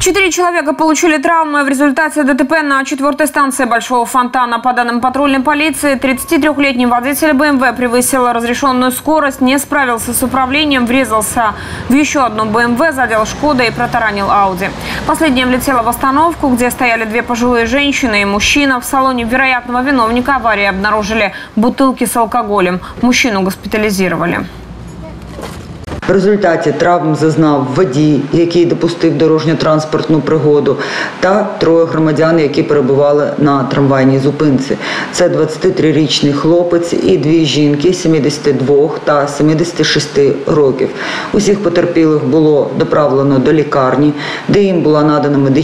Четыре человека получили травмы в результате ДТП на четвертой станции Большого фонтана. По данным патрульной полиции, 33-летний водитель БМВ превысил разрешенную скорость, не справился с управлением, врезался в еще одну БМВ, задел Шкода и протаранил Ауди. Последняя влетела в остановку, где стояли две пожилые женщины и мужчина. В салоне вероятного виновника аварии обнаружили бутылки с алкоголем. Мужчину госпитализировали. В результаті травм зазнав водій, який допустив дорожньо-транспортну пригоду, та троє громадян, які перебували на трамвайній зупинці. Це 23-річний хлопець і дві жінки 72 та 76 років. Усіх потерпілих було доправлено до лікарні, де їм була надана медична